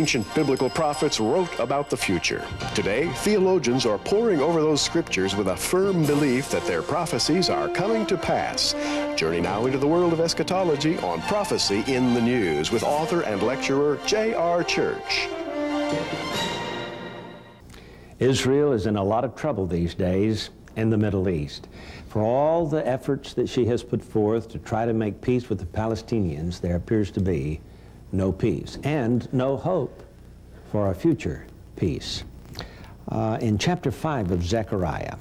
Ancient biblical prophets wrote about the future. Today, theologians are poring over those scriptures with a firm belief that their prophecies are coming to pass. Journey now into the world of eschatology on Prophecy in the News with author and lecturer J.R. Church. Israel is in a lot of trouble these days in the Middle East. For all the efforts that she has put forth to try to make peace with the Palestinians, there appears to be no peace and no hope for a future peace. Uh, in chapter 5 of Zechariah,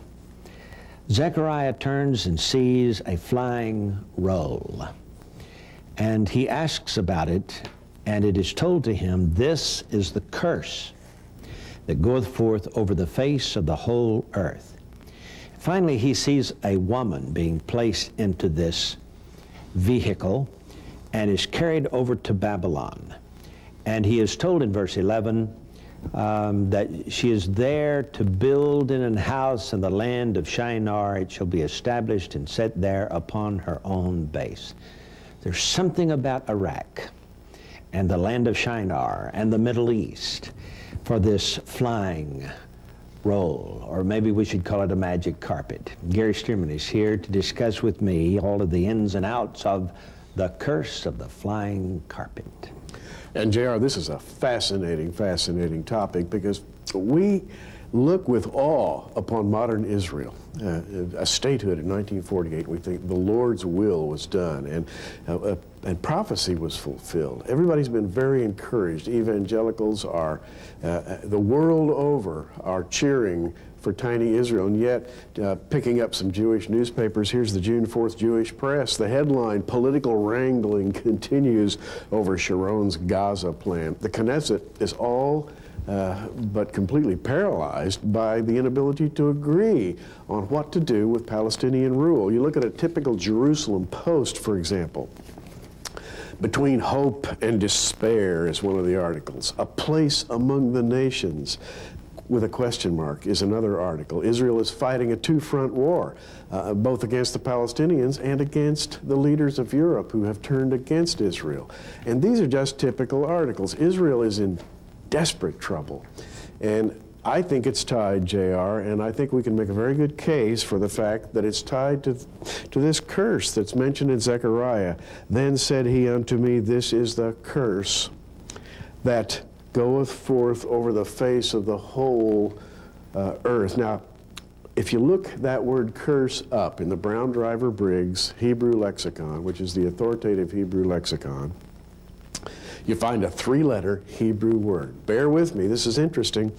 Zechariah turns and sees a flying roll. And he asks about it, and it is told to him, This is the curse that goeth forth over the face of the whole earth. Finally, he sees a woman being placed into this vehicle and is carried over to Babylon. And he is told in verse 11 um, that she is there to build in an house in the land of Shinar. It shall be established and set there upon her own base. There's something about Iraq and the land of Shinar and the Middle East for this flying roll, or maybe we should call it a magic carpet. Gary Stearman is here to discuss with me all of the ins and outs of the curse of the flying carpet. And JR, this is a fascinating, fascinating topic because we look with awe upon modern Israel, uh, a statehood in 1948. We think the Lord's will was done and, uh, uh, and prophecy was fulfilled. Everybody's been very encouraged. Evangelicals are, uh, uh, the world over, are cheering for tiny Israel. And yet, uh, picking up some Jewish newspapers, here's the June 4th Jewish Press. The headline Political wrangling continues over Sharon's Gaza plan. The Knesset is all uh, but completely paralyzed by the inability to agree on what to do with Palestinian rule. You look at a typical Jerusalem Post, for example. Between hope and despair is one of the articles. A place among the nations with a question mark is another article. Israel is fighting a two-front war, uh, both against the Palestinians and against the leaders of Europe who have turned against Israel. And these are just typical articles. Israel is in desperate trouble. And I think it's tied, JR, and I think we can make a very good case for the fact that it's tied to, to this curse that's mentioned in Zechariah. Then said he unto me, This is the curse that goeth forth over the face of the whole uh, earth. Now, if you look that word curse up in the Brown Driver Briggs Hebrew lexicon, which is the authoritative Hebrew lexicon, you find a three letter Hebrew word. Bear with me, this is interesting.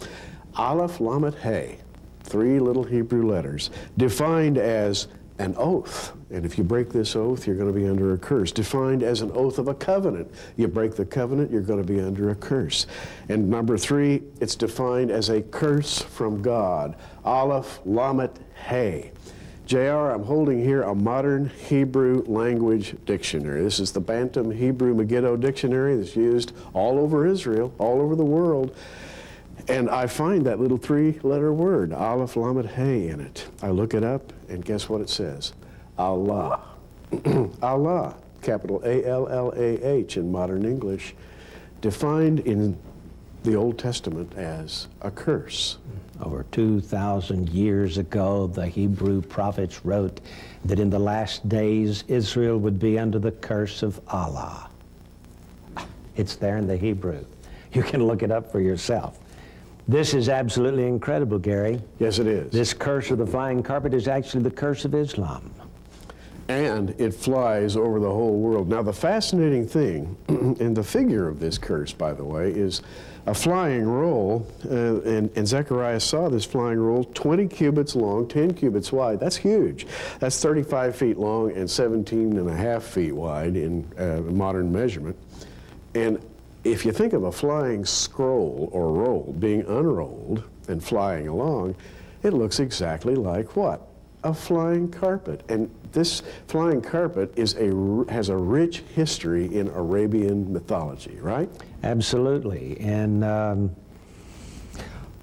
Aleph Lamed He, three little Hebrew letters, defined as an oath. And if you break this oath, you're going to be under a curse. Defined as an oath of a covenant. You break the covenant, you're going to be under a curse. And number three, it's defined as a curse from God. Aleph Lamed Hay. JR, I'm holding here a modern Hebrew language dictionary. This is the Bantam Hebrew Megiddo Dictionary that's used all over Israel, all over the world. And I find that little three-letter word, Aleph Lamed Hey, in it. I look it up, and guess what it says? Allah. Allah, capital A-L-L-A-H in modern English, defined in the Old Testament as a curse. Over 2,000 years ago, the Hebrew prophets wrote that in the last days Israel would be under the curse of Allah. It's there in the Hebrew. You can look it up for yourself. This is absolutely incredible, Gary. Yes, it is. This curse of the flying carpet is actually the curse of Islam. And it flies over the whole world. Now, the fascinating thing, and the figure of this curse, by the way, is a flying roll, uh, and, and Zechariah saw this flying roll 20 cubits long, 10 cubits wide. That's huge. That's 35 feet long and 17 and a half feet wide in uh, modern measurement. And if you think of a flying scroll or roll being unrolled and flying along, it looks exactly like what? A flying carpet. And this flying carpet is a, has a rich history in Arabian mythology, right? Absolutely. And, um,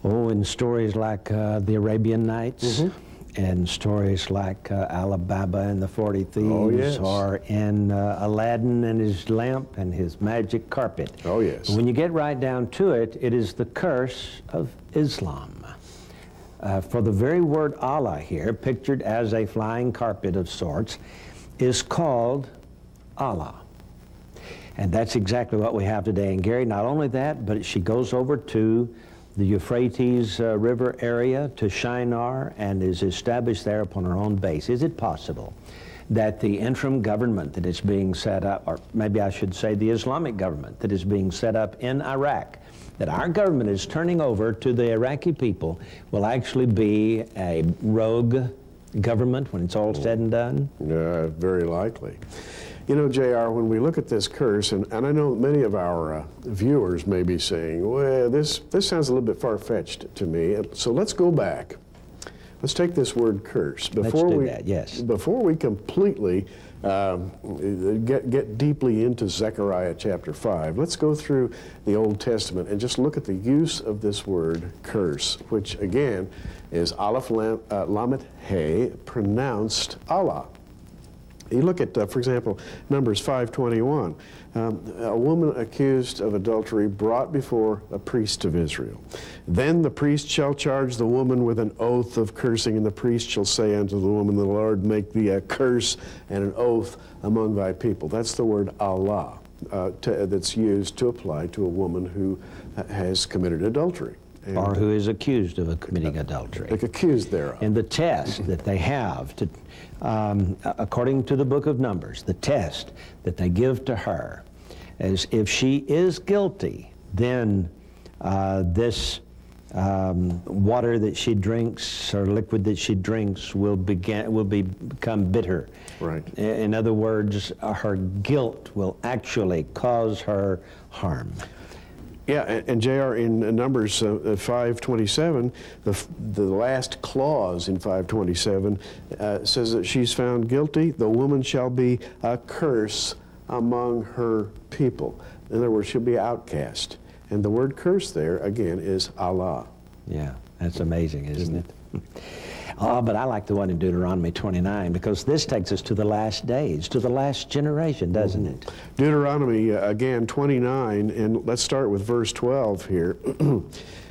oh, in stories like uh, the Arabian Nights. Mm -hmm. in stories like uh, Ali Baba and the 40 Thieves Oh, yes. or in uh, Aladdin and his lamp and his magic carpet. Oh, yes. When you get right down to it, it is the curse of Islam. Uh, for the very word Allah here, pictured as a flying carpet of sorts, is called Allah. And that's exactly what we have today. And Gary, not only that, but she goes over to the Euphrates uh, River area to Shinar and is established there upon her own base. Is it possible that the interim government that is being set up, or maybe I should say the Islamic government that is being set up in Iraq, that our government is turning over to the Iraqi people, will actually be a rogue government when it's all said and done? Uh, very likely. You know, JR, when we look at this curse, and, and I know many of our uh, viewers may be saying, well, this, this sounds a little bit far fetched to me. So let's go back. Let's take this word curse. Before we, that, yes. Before we completely um, get, get deeply into Zechariah chapter 5, let's go through the Old Testament and just look at the use of this word curse, which again is Aleph Lam, uh, Lamed He, pronounced Allah. You look at, uh, for example, Numbers 5:21. Um, a woman accused of adultery brought before a priest of Israel. Then the priest shall charge the woman with an oath of cursing, and the priest shall say unto the woman, The Lord make thee a curse and an oath among thy people. That's the word Allah uh, to, that's used to apply to a woman who uh, has committed adultery. Or who is accused of committing adultery? like accused thereof. And the test that they have, to, um, according to the book of Numbers, the test that they give to her is if she is guilty, then uh, this um, water that she drinks or liquid that she drinks will begin will be, become bitter. Right. In other words, her guilt will actually cause her harm. Yeah, and, and JR, in Numbers uh, 527, the, the last clause in 527 uh, says that she's found guilty, the woman shall be a curse among her people. In other words, she'll be outcast. And the word curse there, again, is Allah. Yeah, that's amazing, isn't it? Oh, but I like the one in Deuteronomy 29 because this takes us to the last days, to the last generation, doesn't it? Deuteronomy, uh, again, 29, and let's start with verse 12 here.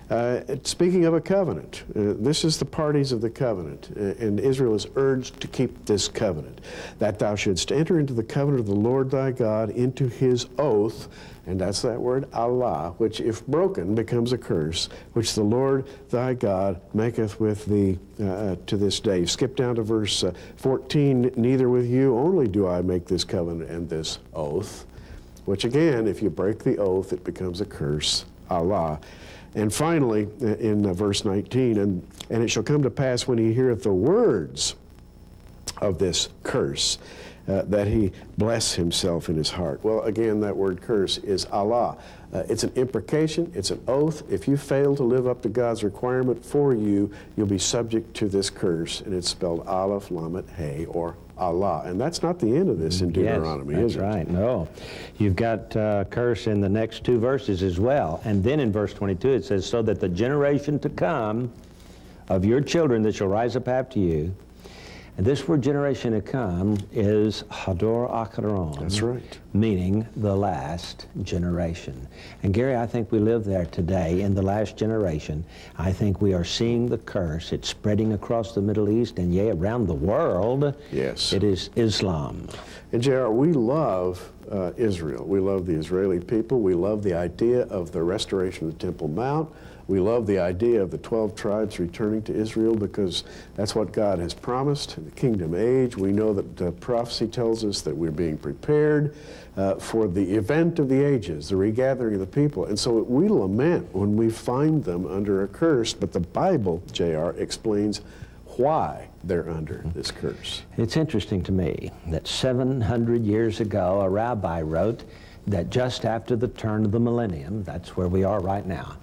Uh, speaking of a covenant, uh, this is the parties of the covenant, uh, and Israel is urged to keep this covenant, that thou shouldst enter into the covenant of the Lord thy God, into his oath, and that's that word Allah, which if broken becomes a curse, which the Lord thy God maketh with thee uh, to this day. Skip down to verse uh, 14, neither with you only do I make this covenant and this oath, which again, if you break the oath, it becomes a curse, Allah. And finally, in uh, verse 19, and, and it shall come to pass when he heareth the words of this curse, uh, that he bless himself in his heart. Well, again, that word curse is Allah. Uh, it's an imprecation, it's an oath. If you fail to live up to God's requirement for you, you'll be subject to this curse, and it's spelled Aleph, Lamed, He, or Allah. And that's not the end of this in Deuteronomy, yes, that's is it? right. No. You've got uh, curse in the next two verses as well. And then in verse 22 it says, So that the generation to come of your children that shall rise up after you, and this word generation to come is Hador Akaron. That's right. Meaning the last generation. And Gary, I think we live there today in the last generation. I think we are seeing the curse. It's spreading across the Middle East and yea, around the world. Yes. It is Islam. And JR, we love uh, Israel. We love the Israeli people. We love the idea of the restoration of the Temple Mount. We love the idea of the 12 tribes returning to Israel because that's what God has promised in the kingdom age. We know that uh, prophecy tells us that we're being prepared uh, for the event of the ages, the regathering of the people. And so we lament when we find them under a curse, but the Bible, JR, explains why they're under this curse. It's interesting to me that 700 years ago, a rabbi wrote that just after the turn of the millennium, that's where we are right now,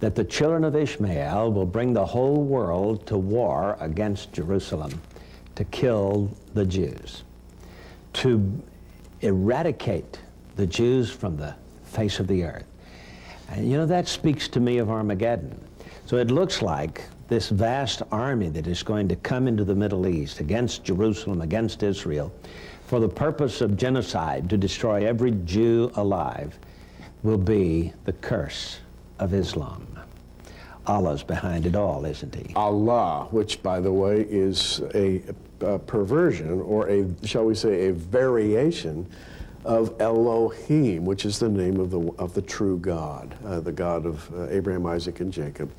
that the children of Ishmael will bring the whole world to war against Jerusalem to kill the Jews, to eradicate the Jews from the face of the earth. And you know, that speaks to me of Armageddon. So it looks like this vast army that is going to come into the Middle East against Jerusalem, against Israel, for the purpose of genocide, to destroy every Jew alive, will be the curse of Islam. Allah's behind it all, isn't he? Allah, which, by the way, is a, a perversion or a, shall we say, a variation of Elohim, which is the name of the, of the true God, uh, the God of uh, Abraham, Isaac, and Jacob.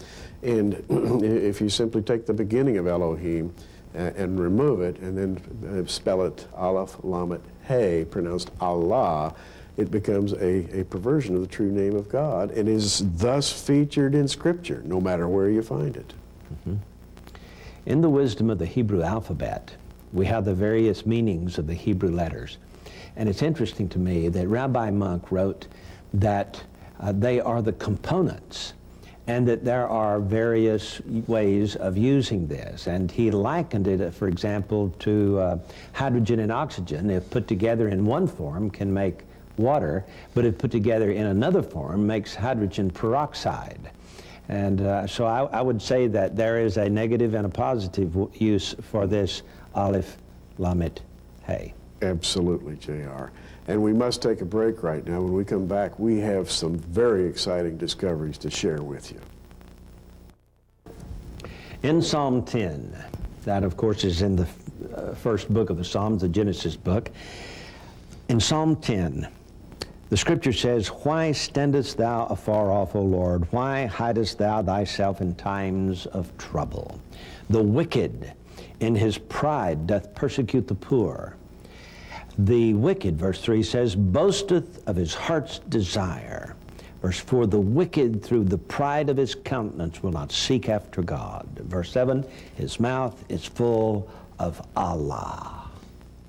And if you simply take the beginning of Elohim and, and remove it and then uh, spell it Aleph, Lamed, Hey, pronounced Allah, it becomes a, a perversion of the true name of God and is thus featured in Scripture, no matter where you find it. Mm-hmm. In the wisdom of the Hebrew alphabet, we have the various meanings of the Hebrew letters. And it's interesting to me that Rabbi Munk wrote that uh, they are the components and that there are various ways of using this. And he likened it, for example, to uh, hydrogen and oxygen, if put together in one form, can make water, but if put together in another form, makes hydrogen peroxide. And uh, so I, I, would say that there is a negative and a positive use for this Aleph Lamed Hey. Absolutely, JR. And we must take a break right now. When we come back, we have some very exciting discoveries to share with you. In Psalm 10, that of course is in the uh, first book of the Psalms, the Genesis book. In Psalm 10, the scripture says, Why standest thou afar off, O Lord? Why hidest thou thyself in times of trouble? The wicked in his pride doth persecute the poor. The wicked, verse 3 says, boasteth of his heart's desire. Verse 4, the wicked through the pride of his countenance will not seek after God. Verse 7, his mouth is full of Allah.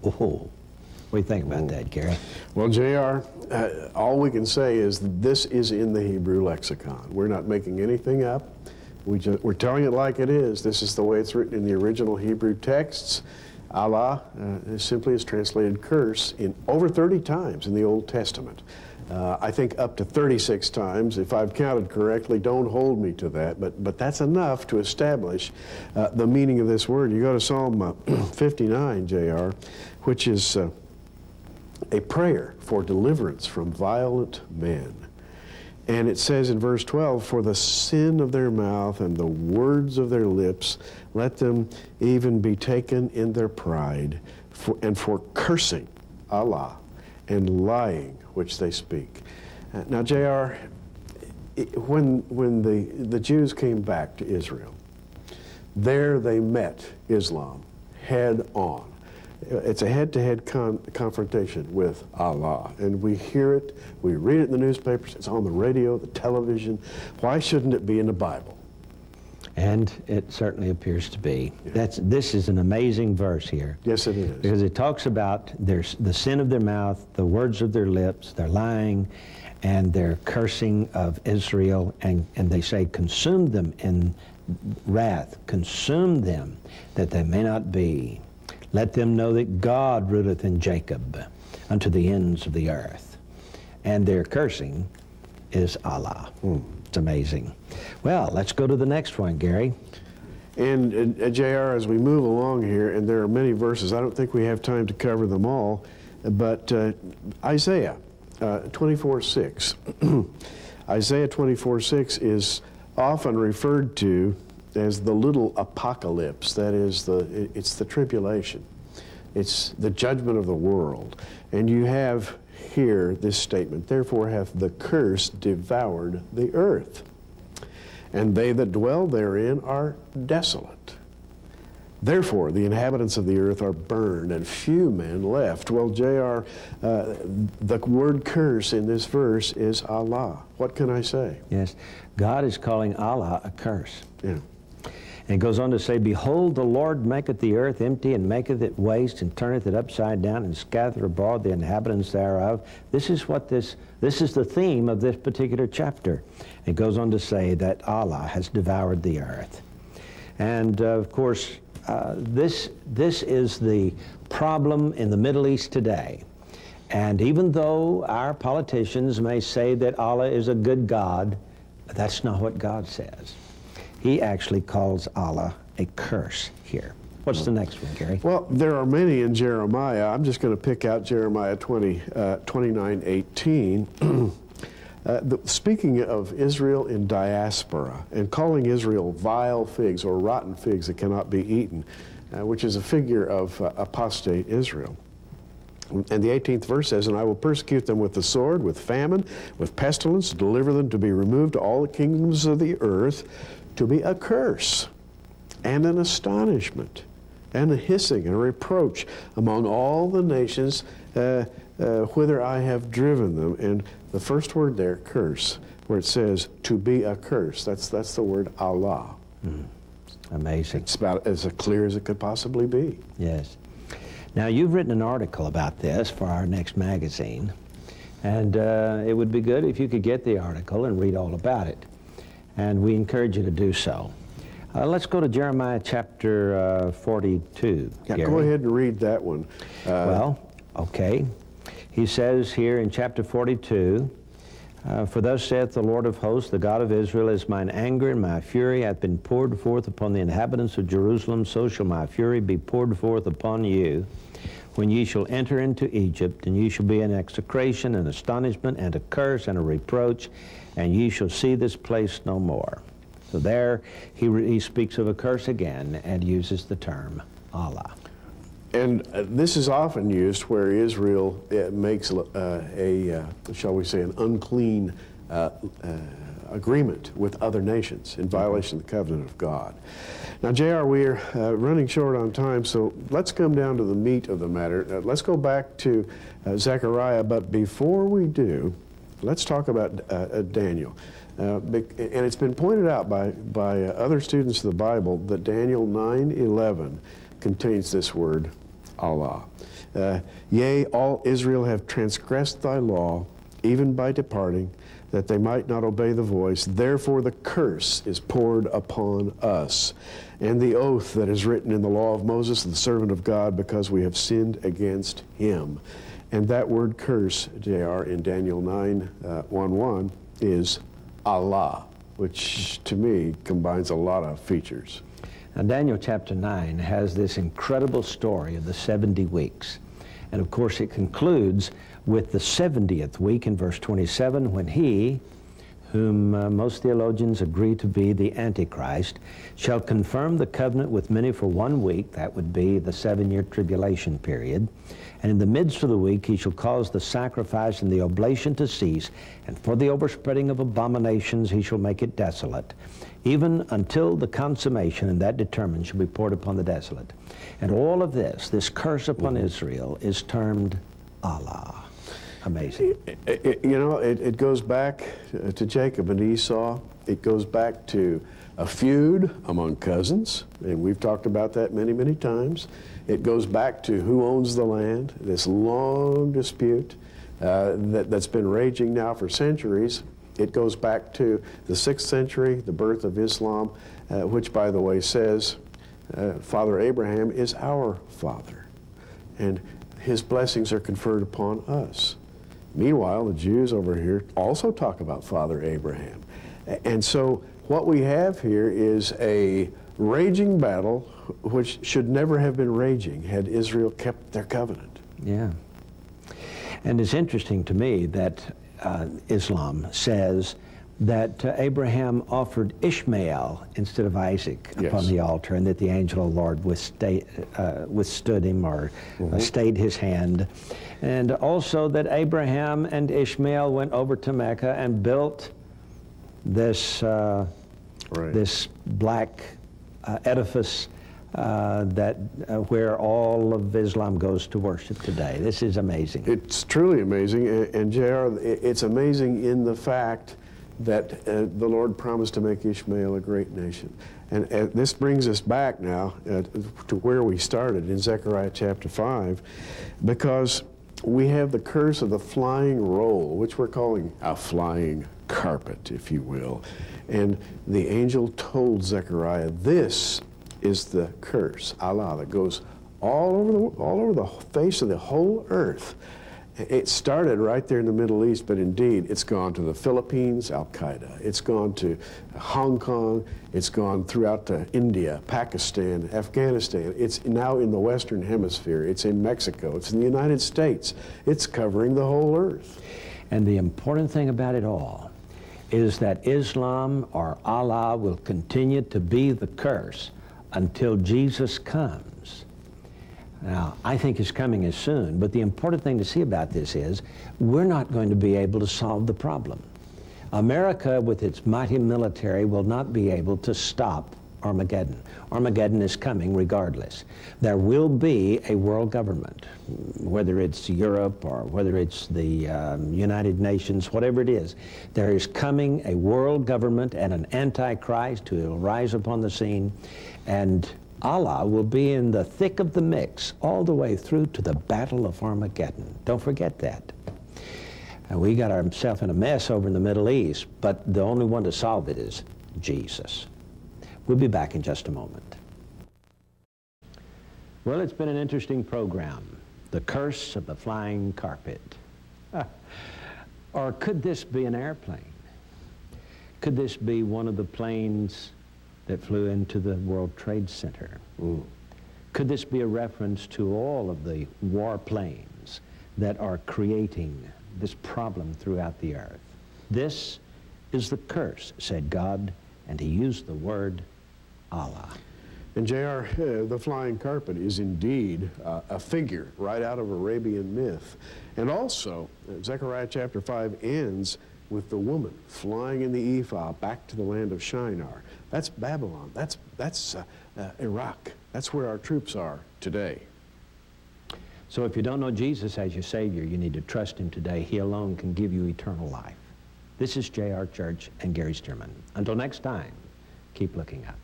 Oh, what do you think about that, Gary? Well, JR, uh, all we can say is this is in the Hebrew lexicon. We're not making anything up. We just, we're telling it like it is. This is the way it's written in the original Hebrew texts. Allah uh, simply is translated curse in over 30 times in the Old Testament. Uh, I think up to 36 times, if I've counted correctly. Don't hold me to that, but, but that's enough to establish uh, the meaning of this word. You go to Psalm uh, 59, JR, which is uh, a prayer for deliverance from violent men. And it says in verse 12, For the sin of their mouth and the words of their lips, let them even be taken in their pride, for, and for cursing Allah and lying which they speak. Uh, now, JR, when, when the, the Jews came back to Israel, there they met Islam head on. It's a head-to-head con confrontation with Allah, and we hear it, we read it in the newspapers, it's on the radio, the television. Why shouldn't it be in the Bible? And it certainly appears to be. Yeah. That's, this is an amazing verse here. Yes, it is. Because it talks about their, the sin of their mouth, the words of their lips, their lying, and their cursing of Israel. And, and they say, consume them in wrath, consume them that they may not be. Let them know that God ruleth in Jacob unto the ends of the earth. And their cursing is Allah. Mm. It's amazing. Well, let's go to the next one, Gary. And, and uh, JR, as we move along here, and there are many verses, I don't think we have time to cover them all, but uh, Isaiah uh, 24 6. Isaiah 24 6 is often referred to as the little apocalypse. That is, the, it's the tribulation, it's the judgment of the world. And you have here this statement Therefore hath the curse devoured the earth, and they that dwell therein are desolate. Therefore, the inhabitants of the earth are burned, and few men left. Well, J.R., uh, the word curse in this verse is Allah. What can I say? Yes, God is calling Allah a curse. Yeah. And it goes on to say, Behold, the Lord maketh the earth empty, and maketh it waste, and turneth it upside down, and scattereth abroad the inhabitants thereof. This is what this, this is the theme of this particular chapter. It goes on to say that Allah has devoured the earth. And uh, of course, uh, this, this is the problem in the Middle East today. And even though our politicians may say that Allah is a good God, that's not what God says. He actually calls Allah a curse here. What's the next one, Gary? Well, there are many in Jeremiah. I'm just going to pick out Jeremiah 20, uh, 29, 18. uh, the, speaking of Israel in diaspora and calling Israel vile figs or rotten figs that cannot be eaten, uh, which is a figure of uh, apostate Israel. And the 18th verse says, And I will persecute them with the sword, with famine, with pestilence, deliver them to be removed to all the kingdoms of the earth, to be a curse and an astonishment and a hissing and a reproach among all the nations uh, uh, whither I have driven them. And the first word there, curse, where it says to be a curse, that's, that's the word Allah. Mm. Amazing. It's about as clear as it could possibly be. Yes. Now, you've written an article about this for our next magazine, and uh, it would be good if you could get the article and read all about it. And we encourage you to do so. Uh, let's go to Jeremiah chapter uh, 42. Yeah, Gary. go ahead and read that one. Uh, well, okay. He says here in chapter 42, uh, For thus saith the Lord of hosts, the God of Israel, As mine anger and my fury hath been poured forth upon the inhabitants of Jerusalem, so shall my fury be poured forth upon you when ye shall enter into Egypt, and ye shall be an execration, and astonishment, and a curse, and a reproach, and ye shall see this place no more. So there he, he speaks of a curse again and uses the term Allah. And uh, this is often used where Israel uh, makes uh, a, uh, shall we say, an unclean uh, agreement with other nations in violation of the covenant of God. Now, JR, we're running short on time, so let's come down to the meat of the matter. let's go back to Zechariah, but before we do, let's talk about Daniel. Uh, and it's been pointed out by, by uh, other students of the Bible that Daniel 9:11 contains this word, Allah. Uh, Yea, all Israel have transgressed thy law, even by departing, that they might not obey the voice. Therefore the curse is poured upon us, and the oath that is written in the law of Moses, the servant of God, because we have sinned against him. And that word curse, JR, in Daniel 9, uh, 1 1, is Allah, which to me combines a lot of features. Now, Daniel chapter 9 has this incredible story of the 70 weeks. And of course, it concludes with the 70th week in verse 27 when he, whom uh, most theologians agree to be the Antichrist, shall confirm the covenant with many for one week. That would be the seven year tribulation period. And in the midst of the week he shall cause the sacrifice and the oblation to cease, and for the overspreading of abominations he shall make it desolate, even until the consummation, and that determined shall be poured upon the desolate. And all of this, this curse upon Israel, is termed Allah. Amazing. It, it, you know, it, it goes back to Jacob and Esau. It goes back to a feud among cousins, and we've talked about that many, many times. It goes back to who owns the land, this long dispute uh, that, that's been raging now for centuries. It goes back to the 6th century, the birth of Islam, uh, which, by the way, says uh, Father Abraham is our father, and his blessings are conferred upon us. Meanwhile, the Jews over here also talk about Father Abraham. And so what we have here is a raging battle which should never have been raging had Israel kept their covenant. Yeah. And it's interesting to me that uh, Islam says that uh, Abraham offered Ishmael instead of Isaac yes. upon the altar, and that the angel of the Lord withstood, uh, withstood him or mm-hmm. stayed his hand. And also that Abraham and Ishmael went over to Mecca and built this, uh, right. this black uh, edifice uh, that uh, where all of Islam goes to worship today. This is amazing. It's truly amazing, and, and J.R., it's amazing in the fact that uh, the Lord promised to make Ishmael a great nation. And uh, this brings us back now uh, to where we started in Zechariah chapter 5, because we have the curse of the flying roll, which we're calling a flying carpet, if you will. And the angel told Zechariah, this is the curse, Allah, that goes all over the, all over the face of the whole earth. It started right there in the Middle East, but indeed it's gone to the Philippines, Al Qaeda. It's gone to Hong Kong. It's gone throughout to India, Pakistan, Afghanistan. It's now in the Western Hemisphere. It's in Mexico. It's in the United States. It's covering the whole earth. And the important thing about it all is that Islam or Allah will continue to be the curse until Jesus comes. Now, I think his coming as soon, but the important thing to see about this is we're not going to be able to solve the problem. America, with its mighty military, will not be able to stop Armageddon. Armageddon is coming regardless. There will be a world government, whether it's Europe or whether it's the um, United Nations, whatever it is. There is coming a world government and an antichrist who will rise upon the scene, and Allah will be in the thick of the mix all the way through to the Battle of Armageddon. Don't forget that. And we got ourselves in a mess over in the Middle East, but the only one to solve it is Jesus. We'll be back in just a moment. Well, it's been an interesting program. The Curse of the Flying Carpet. or could this be an airplane? Could this be one of the planes that flew into the World Trade Center? Ooh. Could this be a reference to all of the warplanes that are creating this problem throughout the earth? This is the curse, said God, and he used the word Allah. And J.R., uh, the flying carpet is indeed uh, a figure right out of Arabian myth. And also, uh, Zechariah chapter 5 ends with the woman flying in the ephah back to the land of Shinar. That's Babylon. That's, that's uh, uh, Iraq. That's where our troops are today. So if you don't know Jesus as your Savior, you need to trust Him today. He alone can give you eternal life. This is J.R. Church and Gary Stearman. Until next time, keep looking up.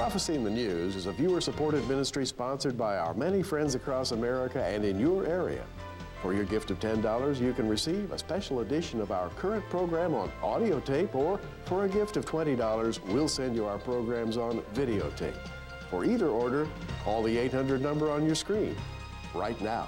Prophecy in the News is a viewer-supported ministry sponsored by our many friends across America and in your area. For your gift of $10, you can receive a special edition of our current program on audio tape, or for a gift of $20, we'll send you our programs on videotape. For either order, call the 800 number on your screen right now.